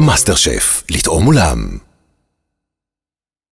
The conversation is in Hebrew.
מאסטר שף, לטעום עולם.